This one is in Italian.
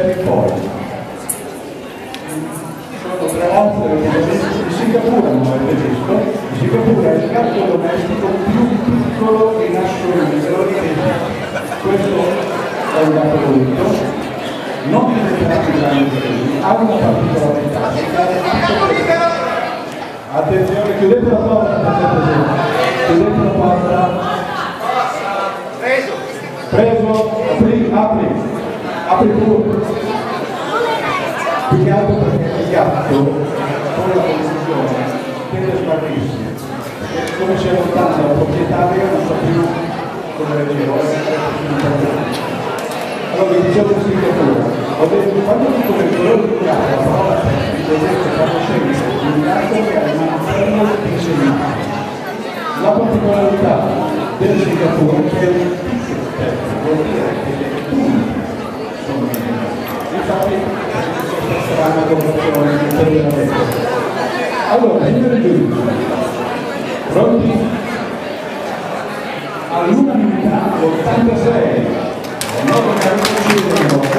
E poi sono tre volte di Singapore non avete visto, di Singapore è il gatto domestico più piccolo in assoluto questo è un gatto adulto, non grande di lui, ha una particolarità, attenzione, chiudete la porta, chiudete la porta, preso, preso, apri, apri, apri pure più che altro perché il gatto con la condivisione tende a smarrirsi come si allontana dal proprietario non sa più come reagire allora vi dicevo in scrittura ho detto quando dico che il colore di gatto la parola vedete quando sceglie di un gatto che ha il mantello insegnato la particolarità del Singapore che saranno conversione per il momento. Allora, signori giudici, pronti? All'unanimità, l'86, il 9 carino